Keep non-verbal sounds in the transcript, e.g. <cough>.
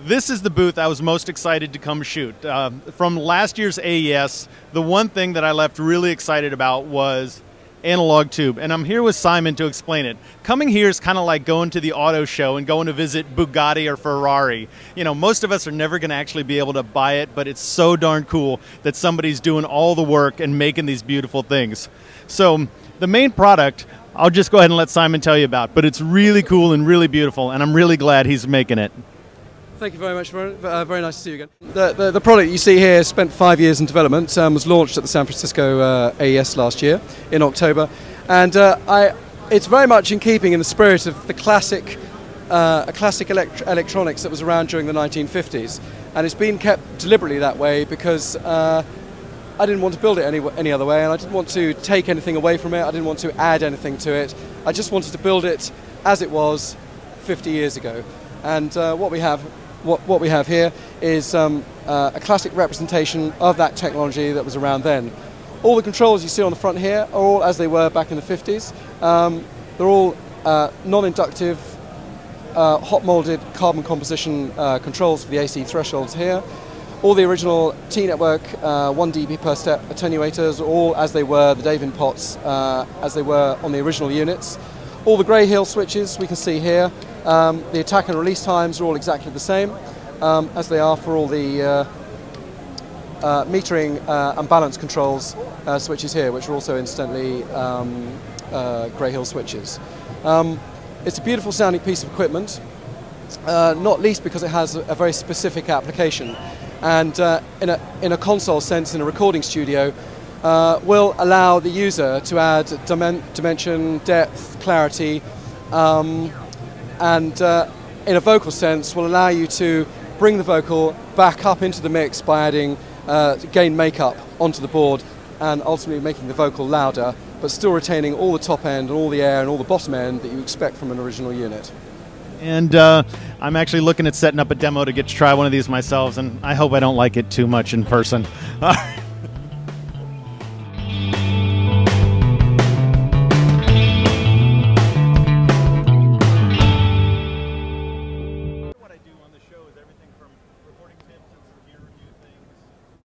This is the booth I was most excited to come shoot. Uh, from last year's AES, the one thing that I left really excited about was Analogue Tube. And I'm here with Simon to explain it. Coming here is kind of like going to the auto show and going to visit Bugatti or Ferrari. You know, most of us are never going to actually be able to buy it, but it's so darn cool that somebody's doing all the work and making these beautiful things. So, the main product, I'll just go ahead and let Simon tell you about, but it's really cool and really beautiful, and I'm really glad he's making it. Thank you very much. Uh, very nice to see you again. The, the, the, product you see here spent five years in development, um, was launched at the San Francisco uh, AES last year in October, and uh, I, it's very much in keeping in the spirit of the classic, uh, classic elect- electronics that was around during the 1950s, and it's been kept deliberately that way because uh, I didn't want to build it any, any other way, and I didn't want to take anything away from it. I didn't want to add anything to it. I just wanted to build it as it was 50 years ago. And uh, what we have what, what we have here is um, uh, a classic representation of that technology that was around then. All the controls you see on the front here are all as they were back in the 50s. Um, they're all uh, non-inductive, uh, hot molded carbon composition uh, controls for the AC thresholds here. All the original T-network uh, 1 dB per step attenuators, all as they were, the Daven pots, uh, as they were on the original units. All the Grayhill switches we can see here um, the attack and release times are all exactly the same um, as they are for all the uh, uh, metering uh, and balance controls uh, switches here, which are also incidentally um, Grey switches. Um, it's a beautiful sounding piece of equipment, not least because it has a very specific application. And in, a, in a console sense, in a recording studio, will allow the user to add dimen dimension, depth, clarity, um, and uh, in a vocal sense will allow you to bring the vocal back up into the mix by adding uh, gain makeup onto the board and ultimately making the vocal louder but still retaining all the top end and all the air and all the bottom end that you expect from an original unit. And uh, I'm actually looking at setting up a demo to get to try one of these myself, and I hope I don't like it too much in person. <laughs>